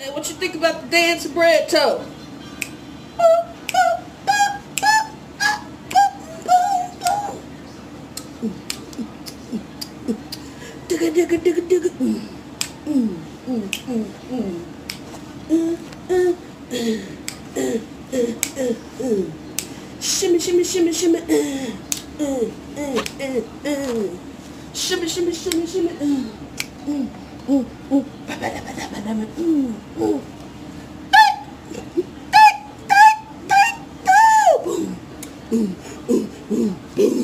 Hey, what you think about the dancing bred toe? Shimmy, shimmy, shimmy, shimmy. Shimmy, shimmy, shimmy, shimmy. Ba-ba-da-ba-da-ba-da-ba. Mm, mm. Boom. Boom, boom, boom, boom.